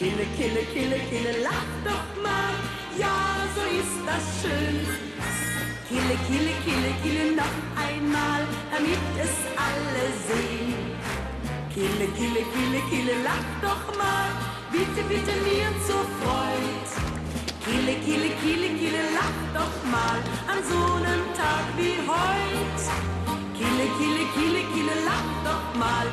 Kille, Kille, Kille, Kille, lach doch mal, ja, so ist das schön. Kille, Kille, Kille, Kille, noch einmal, damit es alle sehen. Kille, Kille, Kille, Kille, lach doch mal, bitte, bitte mir zur Freud. Kille, Kille, Kille, Kille, lach doch mal an so einem Tag wie heut. Kille, Kille, Kille, Kille, lach doch mal